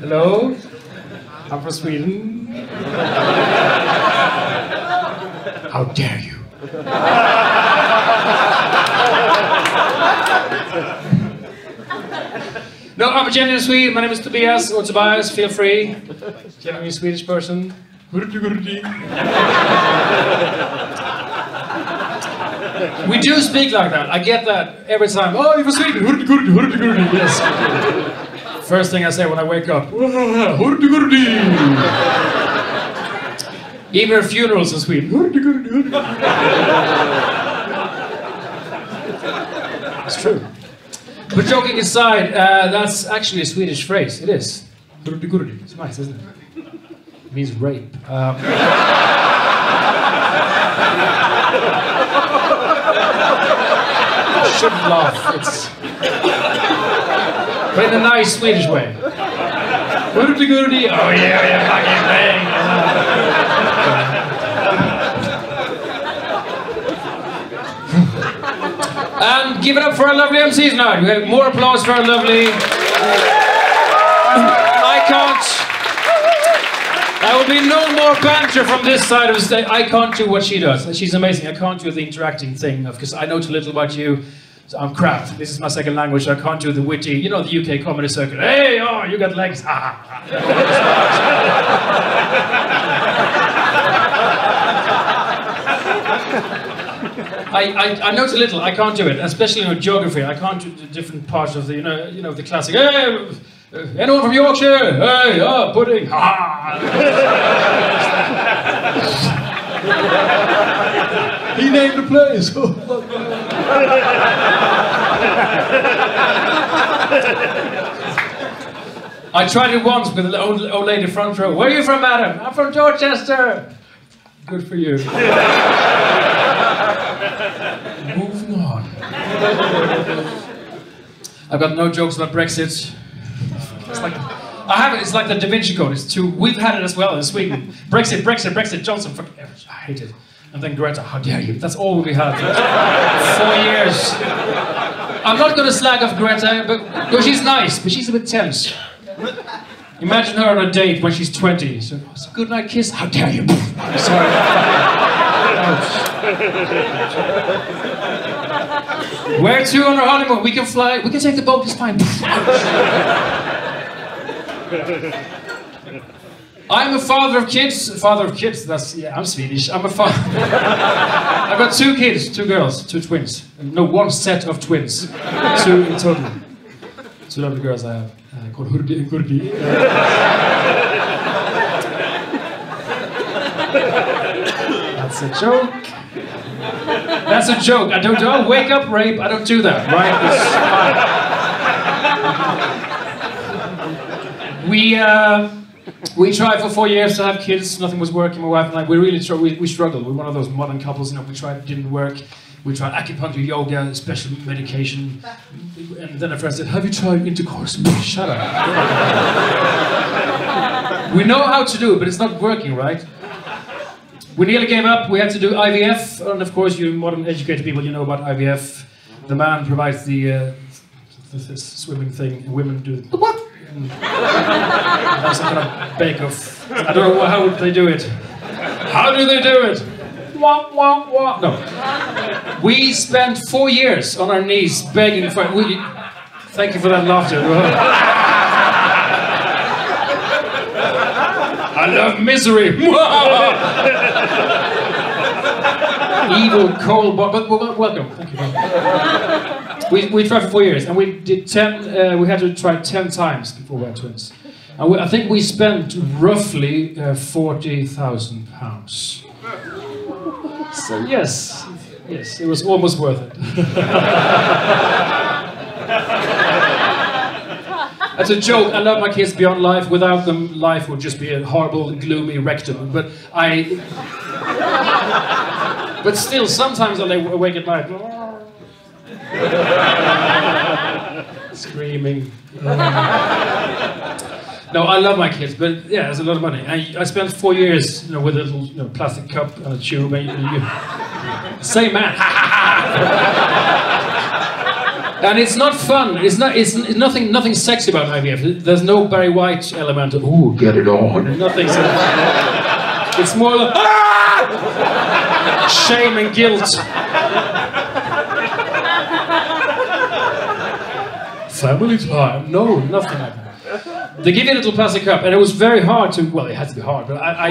Hello, I'm from Sweden. How dare you? no, I'm a genuine Swede. My name is Tobias or Tobias. Feel free. Genuine Swedish person. We do speak like that. I get that every time. Oh, you're from. Yes. First thing I say when I wake up. Even at funerals in Sweden. It's true. But joking aside, uh, that's actually a Swedish phrase. It is. It's nice, isn't it? It means rape. Um, I shouldn't laugh. It's but in a nice Swedish way. Oh yeah, yeah, fucking thing. and give it up for our lovely MCs now. We have more applause for our lovely. I can't. There will be no more banter from this side of the stage. I can't do what she does. She's amazing. I can't do the interacting thing because I know too little about you. So I'm crap. This is my second language. I can't do the witty, you know, the UK comedy circuit. Hey, oh, you got legs. I, I, I know too little. I can't do it, especially in geography. I can't do the different parts of the, you know, you know, the classic. Hey, anyone from Yorkshire? Hey, oh, pudding. Ah. he named the place. I tried it once with an old, old lady front row. Where are you from, madam? I'm from Dorchester. Good for you. Moving on. I've got no jokes about Brexit. It's like I have it. It's like the Da Vinci Code. It's too. We've had it as well in Sweden. Brexit, Brexit, Brexit. Johnson. Fuck, I hate it. And then Greta. How dare you? That's all we had. Four years. I'm not going to slag off Greta, but she's nice, but she's a bit tense. Imagine her on a date when she's 20. So, it's a good night kiss. How dare you? Sorry. Where to on our honeymoon? We can fly. We can take the boat. It's fine. I'm a father of kids. Father of kids. That's yeah. I'm Swedish. I'm a father. I've got two kids, two girls, two twins. No, one set of twins. Two in total. Two lovely girls I have uh, called Hurdy and Gurdy. That's a joke. That's a joke. I don't do. Wake up, rape. I don't do that. Right? It's fine. We. Uh, we tried for four years to have kids, nothing was working, my wife and I, we really tr- we, we struggled. We're one of those modern couples, you know, we tried, it didn't work. We tried acupuncture, yoga, special medication. And then a friend said, have you tried intercourse? Shut up. we know how to do it, but it's not working, right? We nearly gave up, we had to do IVF, and of course you modern educated people, you know about IVF. The man provides the, uh, swimming thing, and women do the what? That's some kind of bake off. I don't know how they do it. How do they do it? Wah, wah, wah. No. We spent four years on our knees begging for. We, thank you for that laughter. I love misery. Evil, coal, cold, but, but welcome. Thank you. We, we tried for four years, and we did ten. Uh, we had to try ten times before we had twins. And we, I think we spent roughly uh, forty thousand pounds. So yes, yes, it was almost worth it. That's a joke. I love my kids beyond life. Without them, life would just be a horrible, gloomy rectum. But I. But still, sometimes I wake at night. Screaming. No, I love my kids, but yeah, it's a lot of money. I, I spent four years, you know, with a little you know, plastic cup and a tube. And you, same man. and it's not fun. It's not. It's nothing. Nothing sexy about IVF. There's no Barry White element. Of, Ooh, get it on. Nothing. So, it's more like ah! shame and guilt. Family time. No, nothing like that. They give you a little plastic cup, and it was very hard to. Well, it had to be hard, but I. I,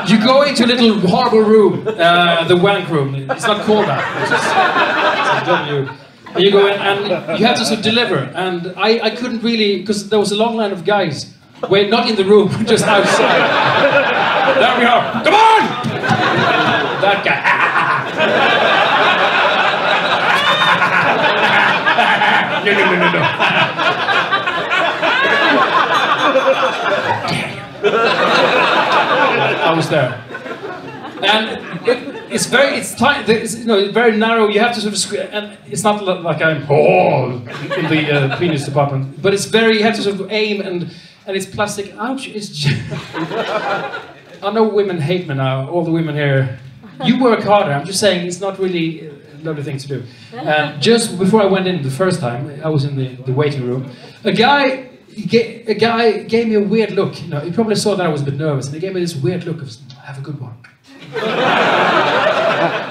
I you go into a little horrible room, uh, the wank room. It's not called that. It's just. And you go in, and you have to sort of deliver. And I, I couldn't really, because there was a long line of guys. Wait, not in the room, just outside. there we are. Come on! That guy. No, no, no, no, no. I was there. And it, it's very, it's tight, it's, you know, very narrow, you have to sort of, sque- and it's not like I'm, oh, in the uh, penis department, but it's very, you have to sort of aim and, and it's plastic, ouch, it's I know women hate me now, all the women here, you work harder, I'm just saying it's not really a lovely thing to do. Um, just before I went in the first time, I was in the, the waiting room, a guy a guy gave me a weird look. You know, he probably saw that I was a bit nervous, and he gave me this weird look of, "Have a good one."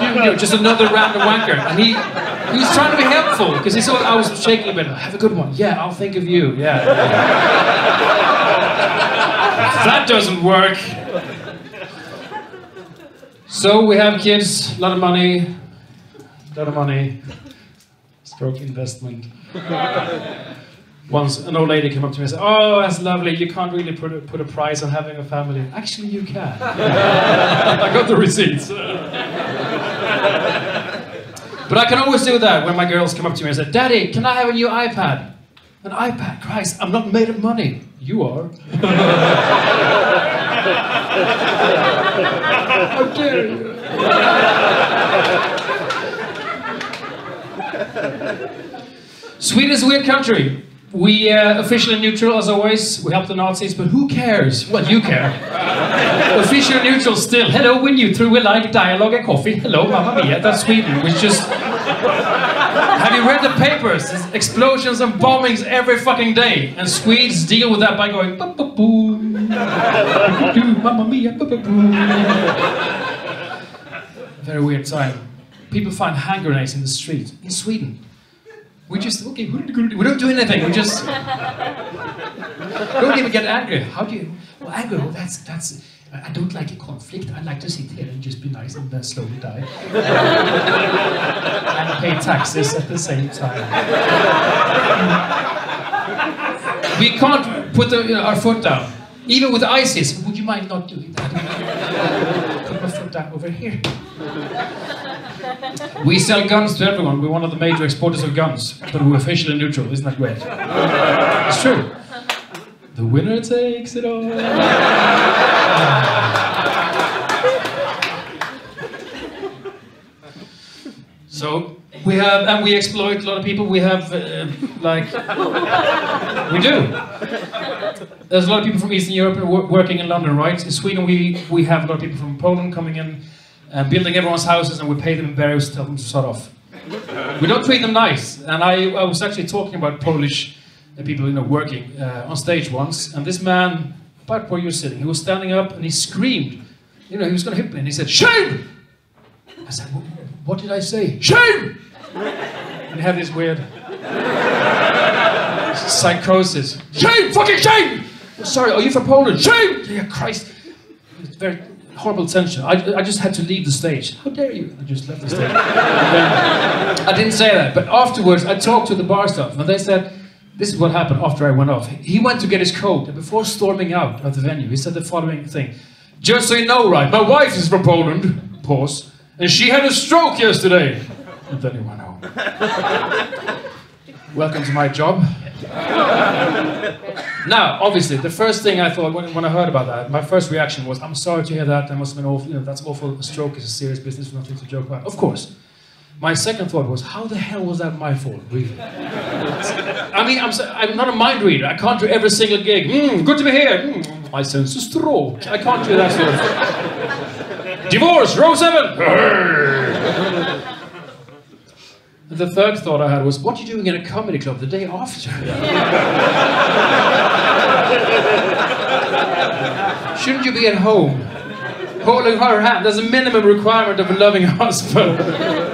you know, just another random wanker, and he he was trying to be helpful because he saw I was shaking a bit. Have a good one. Yeah, I'll think of you. Yeah. That doesn't work. So we have kids, a lot of money, a lot of money, stroke investment. Once an old lady came up to me and said, "Oh, that's lovely. You can't really put a, put a price on having a family." Actually, you can. I got the receipts. but I can always do that when my girls come up to me and say, "Daddy, can I have a new iPad?" An iPad? Christ, I'm not made of money. You are. How dare you? Sweden is a weird country. We uh, officially neutral as always. We help the Nazis, but who cares? Well, you care. officially neutral still. Hello, you through we like dialogue and coffee. Hello, mamma mia. That's Sweden. We just. Have you read the papers? There's explosions and bombings every fucking day, and Swedes deal with that by going. "Ba, ba, boo. Mamma mia. ba, ba, boo." Very weird time. People find hand grenades in the street in Sweden. We just okay. We don't do anything. We just don't even get angry. How do you? Well, anger. Well, that's that's. I don't like a conflict. I like to sit here and just be nice and then slowly die. and pay taxes at the same time. we can't put the, our foot down. Even with ISIS, would you mind not doing that? Put my foot down over here. We sell guns to everyone. We're one of the major exporters of guns, but we're officially neutral. Isn't that great? It's true. The winner takes it all. So we have, and we exploit a lot of people. We have, uh, like, we do. There's a lot of people from Eastern Europe working in London, right? In Sweden, we we have a lot of people from Poland coming in, uh, building everyone's houses, and we pay them in berries, tell them to start off. We don't treat them nice. And I, I was actually talking about Polish uh, people, you know, working uh, on stage once, and this man, about where you're sitting, he was standing up and he screamed. You know, he was going to hit me, and he said, "Shame!" I said, "What, what did I say? Shame!" And had this weird psychosis. Shame! Fucking shame! Sorry, are you from Poland? Shame! Yeah, Christ. It's very horrible tension. I, I just had to leave the stage. How dare you? I just left the stage. I didn't say that, but afterwards I talked to the bar staff and they said, this is what happened after I went off. He went to get his coat and before storming out of the venue, he said the following thing. Just so you know, right, my wife is from Poland, pause, and she had a stroke yesterday. And then he went home. Welcome to my job. Now, obviously, the first thing I thought when, when I heard about that, my first reaction was, "I'm sorry to hear that. That must have been awful. You know, that's awful. A stroke is a serious business, nothing to joke about." Of course. My second thought was, "How the hell was that my fault, really?" I mean, I'm, I'm not a mind reader. I can't do every single gig. Mm, good to be here. Mm, I sense a stroke. I can't do that sort of. Divorce, row seven! the third thought I had was, what are you doing in a comedy club the day after? Shouldn't you be at home? Holding her hand. There's a minimum requirement of a loving husband.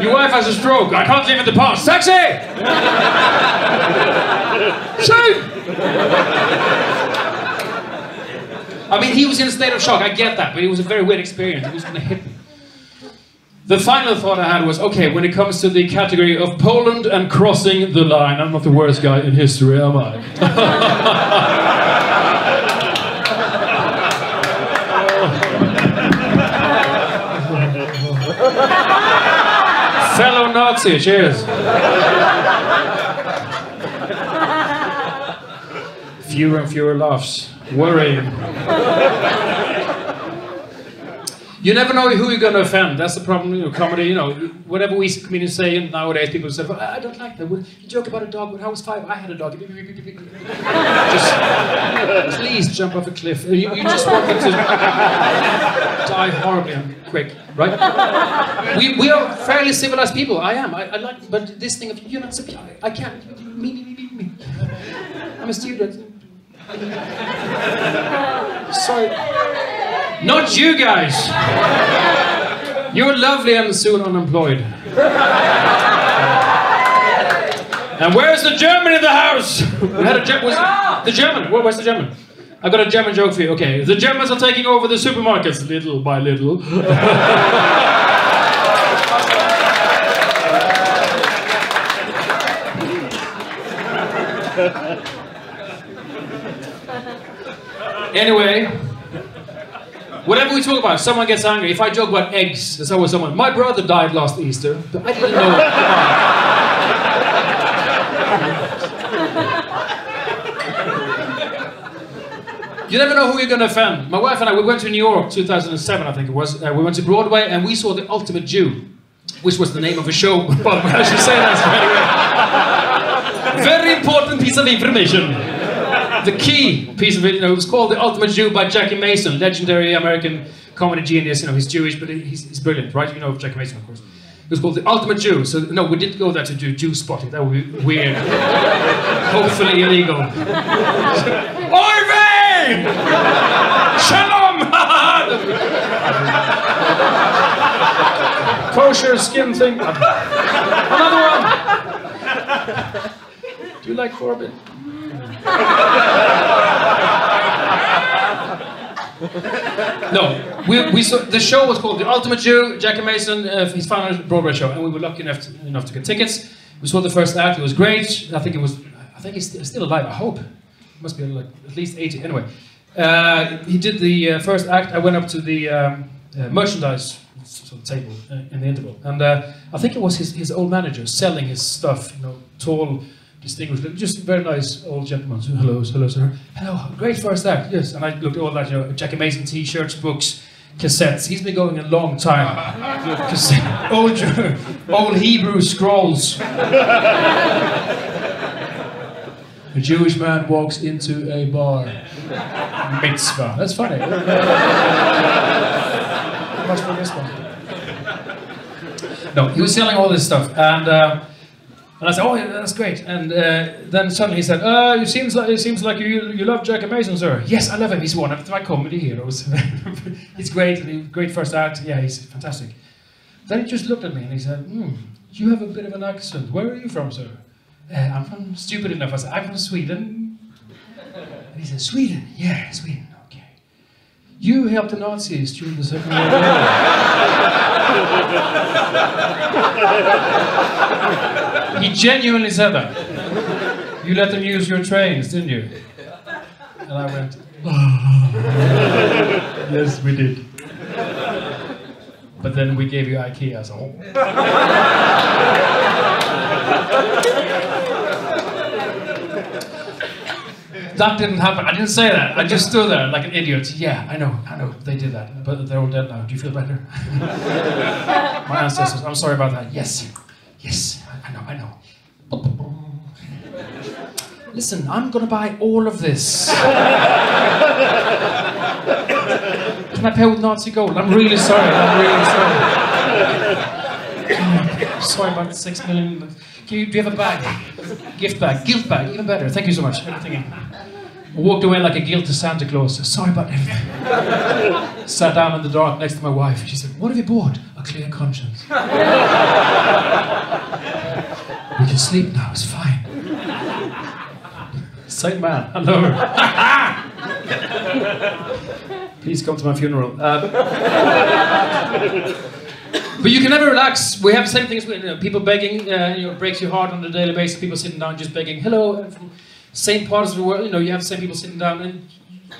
Your wife has a stroke. I can't leave it the past. Taxi! Shame! I mean, he was in a state of shock. I get that, but it was a very weird experience. It was going to hit me. The final thought I had was, okay, when it comes to the category of Poland and crossing the line, I'm not the worst guy in history, am I? Fellow Nazi, cheers. fewer and fewer laughs. Worrying. You never know who you're going to offend. That's the problem, you know, comedy, you know, whatever we comedians say and nowadays, people say, well, I don't like that. You joke about a dog. When I was five, I had a dog. just, please jump off a cliff. You, you just want them to die horribly and quick, right? We, we are fairly civilized people. I am. I, I like, but this thing of, you're not civilized. I can't. Me, me, me, me. I'm a student. Sorry. Not you guys! You're lovely and soon unemployed. and where's the German in the house? We had a Ge- was the German. Where, where's the German? I got a German joke for you. Okay, the Germans are taking over the supermarkets little by little. anyway, whatever we talk about, someone gets angry. If I joke about eggs, there's always someone. My brother died last Easter, but I didn't know. You never know who you're going to offend. My wife and I, we went to New York 2007, I think it was. Uh, we went to Broadway and we saw The Ultimate Jew, which was the name of a show. But I should say that anyway. Very important piece of information. The key piece of it, you know, it was called The Ultimate Jew by Jackie Mason, legendary American comedy genius. You know, he's Jewish, but he's, he's brilliant, right? You know Jackie Mason, of course. It was called The Ultimate Jew. So, no, we didn't go there to do Jew spotting. That would be weird. Hopefully illegal. Oy Shalom! Kosher skin thing. Another one. Do you like Corbyn? No, we, we saw the show was called The Ultimate Jew. Jackie Mason, uh, his final Broadway show, and we were lucky enough to, enough to get tickets. We saw the first act. It was great. I think it was. I think he's still alive. I hope. Must be like at least 80. Anyway, uh, he did the uh, first act. I went up to the um, uh, merchandise sort of table uh, in the interval, and uh, I think it was his, his old manager selling his stuff. You know, tall, distinguished, just very nice old gentleman. So, hello, hello, sir. Hello, great first act. Yes, and I looked at all that. You know, Jackie Mason T-shirts, books. Cassettes. He's been going a long time. Cassette, old, old Hebrew scrolls. A Jewish man walks into a bar. Mitzvah. That's funny. Much for this one. No, he was selling all this stuff, and uh, and I said, "Oh, yeah, that's great." And uh, then suddenly he said, uh, "It seems like it seems like you you love Jack Mason, sir." Yes, I love him. He's one of my comedy heroes. he's great. Great first act. Yeah, he's fantastic. Then he just looked at me and he said, hmm, "You have a bit of an accent. Where are you from, sir?" Uh, I'm from stupid enough. I said, I'm from Sweden. And he said, Sweden? Yeah, Sweden. Okay. You helped the Nazis during the Second World War. genuinely said that. You let them use your trains, didn't you? And I went, oh. yes, we did. But then we gave you IKEA as a whole. that didn't happen. I didn't say that. I just stood there like an idiot. Yeah, I know, I know, they did that. But they're all dead now. Do you feel better? My ancestors, I'm sorry about that. Yes, yes, know, I know. Listen, I'm gonna buy all of this. can I pay with Nazi gold? I'm really sorry. I'm really sorry. sorry about the six million. Can you, do you have a bag? Gift bag. Gift bag. Even better. Thank you so much. Everything in. Walked away like a guilty Santa Claus. Sorry about everything. Sat down in the dark next to my wife. She said, What have you bought? A clear conscience. We can sleep now. It's fine. Same man. Hello. Please come to my funeral. Uh, but you can never relax. We have the same things. with, You know, people begging, uh, you know, breaks your heart on a daily basis. People sitting down just begging, hello. From same parts of the world, you know, you have the same people sitting down and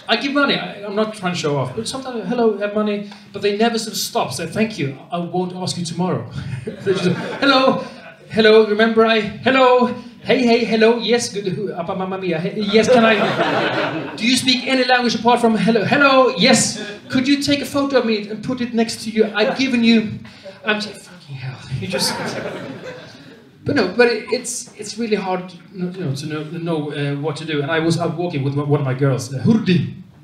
I give money. I, am not trying to show off. But sometimes, hello, have money. But they never sort of stop. Say, thank you. I won't ask you tomorrow. just, hello, hello. Remember I? Hello. Hey, hey, hello, yes, good, apa mamma mia, yes, can I, do you speak any language apart from hello, hello, yes, could you take a photo of me and put it next to you, I've given you, I'm just, fucking hell, you just, but no, but it, it's it's really hard, you know, to know, know uh, what to do, and I was out walking with one of my girls, uh, Hurdy,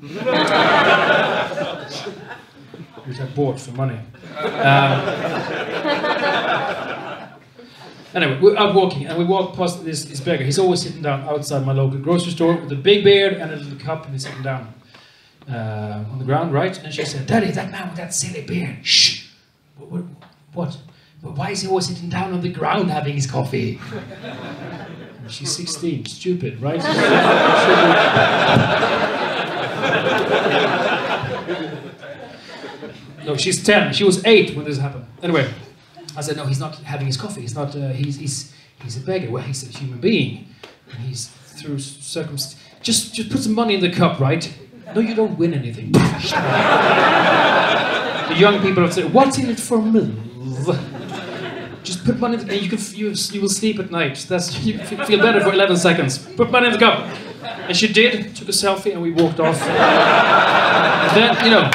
which I bought for money. Um, Anyway, I'm walking, and we walk past this, this beggar. He's always sitting down outside my local grocery store with a big beard and a little cup, and he's sitting down uh, on the ground, right? And she said, Daddy, that man with that silly beard, shh! What? what? Why is he always sitting down on the ground having his coffee? She's 16, stupid, right? no, she's 10. She was 8 when this happened. Anyway. I said, no, he's not having his coffee. He's not. Uh, he's, he's he's a beggar. Well, he's a human being, and he's through circumstances. Just just put some money in the cup, right? No, you don't win anything. the young people have said, what's in it for me? Just put money in the, and you can you, you will sleep at night. That's you feel better for 11 seconds. Put money in the cup. And she did. Took a selfie, and we walked off. then you know.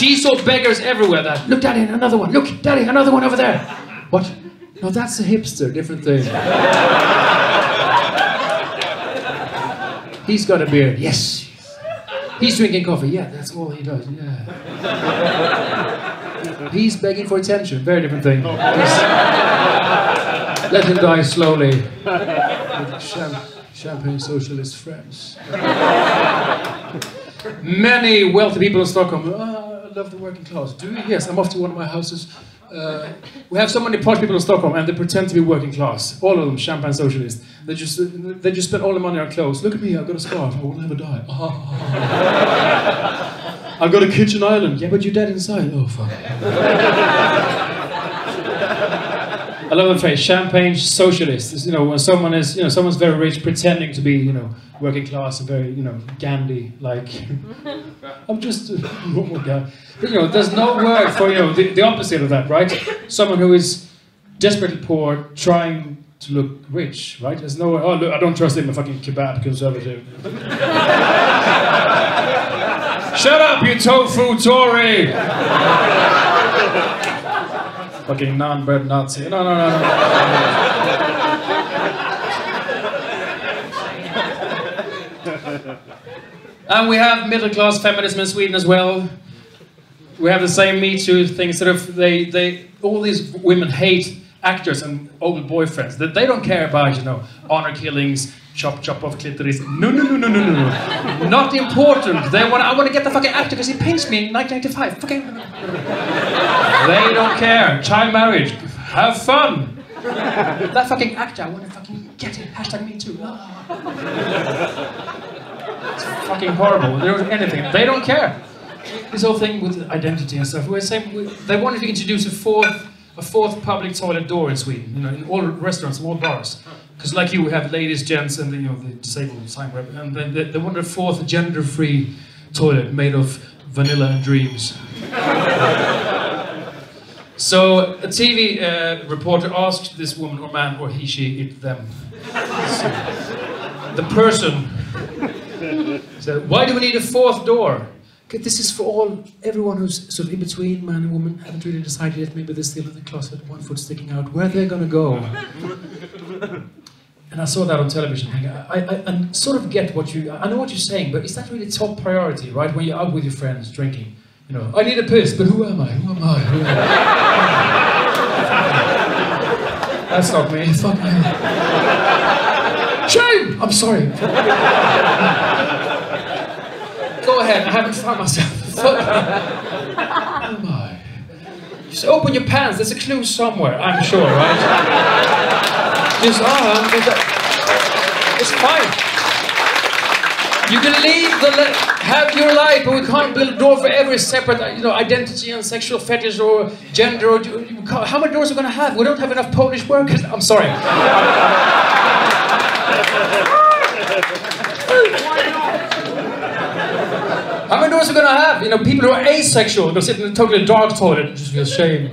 She saw beggars everywhere. That look, Daddy, another one. Look, Daddy, another one over there. What? No, that's a hipster. Different thing. He's got a beard. Yes. He's drinking coffee. Yeah, that's all he does. Yeah. He's begging for attention. Very different thing. let him die slowly. With champagne socialist friends. Many wealthy people in Stockholm. Oh, love the working class. Do you? Yes, I'm off to one of my houses. Uh, we have so many posh people in Stockholm, and they pretend to be working class. All of them, champagne socialists. They just they just spend all the money on clothes. Look at me, I've got a scarf. I will never die. I've got a kitchen island. Yeah, but you're dead inside. Oh fuck. I love the phrase champagne socialist. You know, when someone is, you know, someone's very rich, pretending to be, you know, working class and very, you know, Gandhi, like, I'm just a normal guy. But, you know, there's no word for, you know, the, the opposite of that, right? Someone who is desperately poor, trying to look rich, right? There's no, oh, look, I don't trust him, a fucking kebab conservative. Shut up, you tofu Tory! fucking non-bread Nazi. No, no, no, no. And we have middle-class feminism in Sweden as well. We have the same Me Too thing. Sort of, they, they, all these women hate actors and old boyfriends. That they don't care about, you know, honor killings, chop chop off clitoris. No, no, no, no, no, no, no. Not important. They want. I want to get the fucking actor because he pinched me in 1995. Fucking. They don't care. Child marriage. Have fun. that fucking actor, I want to fucking get it. Hashtag me too. Ah. Fucking horrible. There was anything. They don't care. This whole thing with identity and stuff. We're saying they wanted to introduce a fourth, a fourth public toilet door in Sweden. You know, in all restaurants, all bars. Because like you, we have ladies, gents, and the, you know the disabled sign rep, and then they, they wanted a fourth gender-free toilet made of vanilla and dreams. So a TV uh, reporter asked this woman or man or he, she, it, them. So, the person said, "Why do we need a fourth door?" Okay, this is for all everyone who's sort of in between man and woman, haven't really decided yet. Maybe they're still in the closet, one foot sticking out. Where they're gonna go? And I saw that on television. I, I, I, sort of get what you. I know what you're saying, but is that really top priority, right? When you're out with your friends drinking You know, I need a piss, but who am I? Who am I? Who am I? That's not me. Fuck me. Shame! I'm sorry. Ahead. I haven't found myself. Me. Who? Just open your pants. There's a clue somewhere. I'm sure, right? Just ah, uh, it's fine. You can leave the have your life, but we can't build a door for every separate, you know, identity and sexual fetish or gender. Or how many doors are we going to have? We don't have enough Polish workers. I'm sorry. How many doors are we going to have? You know, people who are asexual, are to sit in a totally dark toilet and just feel shame.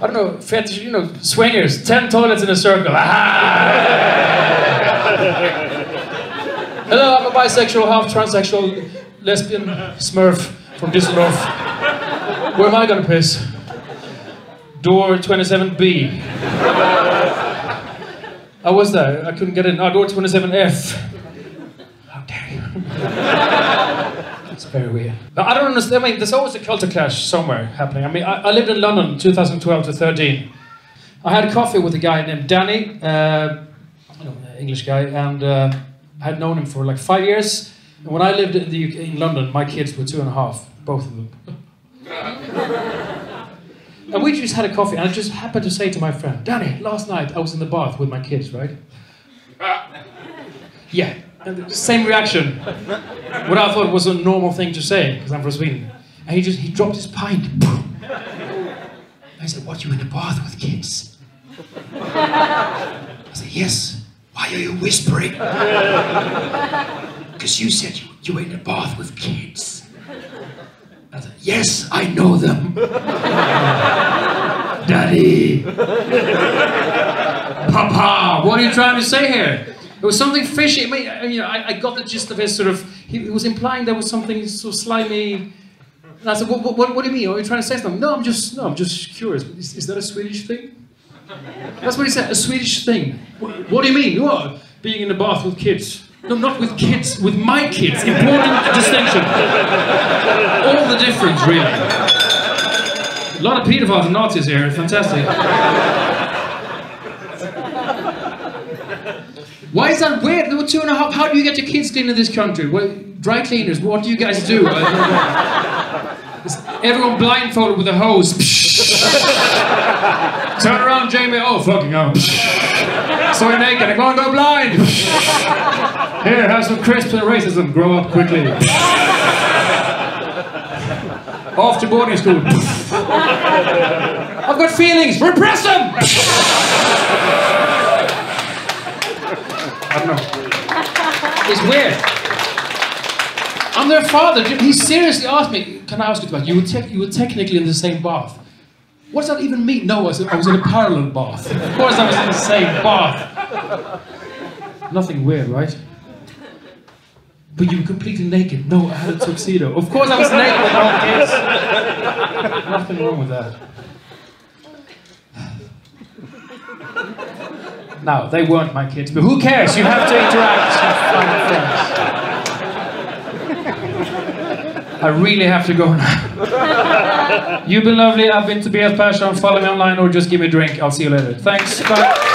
I don't know, fetish, you know, swingers, ten toilets in a circle. Ah! Hello, I'm a bisexual, half transsexual, lesbian smurf from Düsseldorf. Where am I gonna piss? Door 27B. I was there, I couldn't get in. Oh, door 27F. How dare you? It's very weird. I don't understand. I mean, there's always a culture clash somewhere happening. I mean, I, I lived in London 2012 to 13. I had coffee with a guy named Danny, uh, English guy, and uh, I had known him for like five years. And when I lived in the UK, in London, my kids were two and a half, both of them. and we just had a coffee, and I just happened to say to my friend, Danny, last night I was in the bath with my kids, right? yeah, and same reaction. What I thought was a normal thing to say, because I'm from Sweden. And he just, he dropped his pint. I said, what, you in the bath with kids? I said, yes. Why are you whispering? Because you said you, you were in a bath with kids. I said, yes, I know them. Daddy. Papa, what are you trying to say here? There was something fishy. I mean, you know, I, I, got the gist of his sort of. He, he was implying there was something so slimy. And I said, what, what, what, do you mean? Are you trying to say something? No, I'm just, no, I'm just curious. Is, is that a Swedish thing? That's what he said, a Swedish thing. What, what do you mean? You are being in the bath with kids. No, not with kids, with my kids. Important distinction. All the difference, really. A lot of pedophiles and Nazis here. Fantastic. Why is that weird? There were two and a half. How do you get your kids clean in this country? Well, dry cleaners. What do you guys do? Everyone blindfolded with a hose. Turn around, Jamie. Oh, fucking hell. so you're naked. I'm going to go blind. Here, have some crisps and racism. Grow up quickly. Off to boarding school. I've got feelings. Repress them. I don't know. It's weird. I'm their father. He seriously asked me, can I ask you about you were, te- you were technically in the same bath. What does that even mean? No, I was, I was in a parallel bath. Of course I was in the same bath. Nothing weird, right? But you were completely naked. No, I had a tuxedo. Of course I was naked. Nothing wrong with that. Now, they weren't my kids, but who cares? You have to interact. I really have to go now. You've been lovely. I've been Tobias Persson. Follow me online or just give me a drink. I'll see you later. Thanks. Bye.